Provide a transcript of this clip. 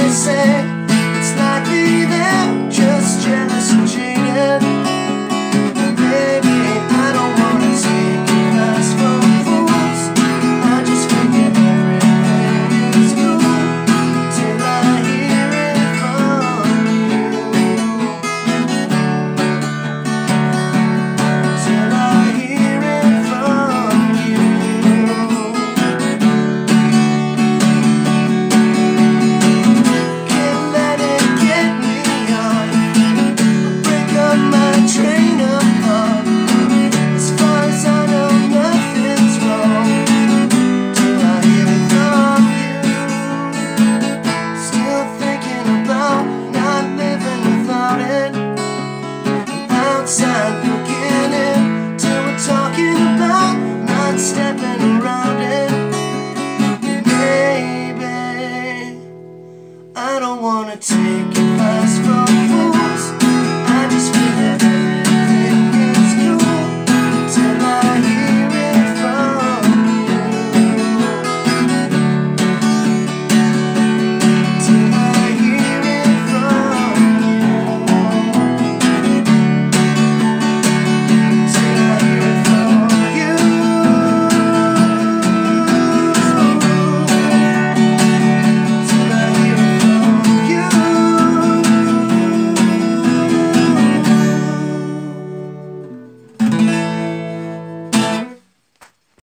say can pass forever.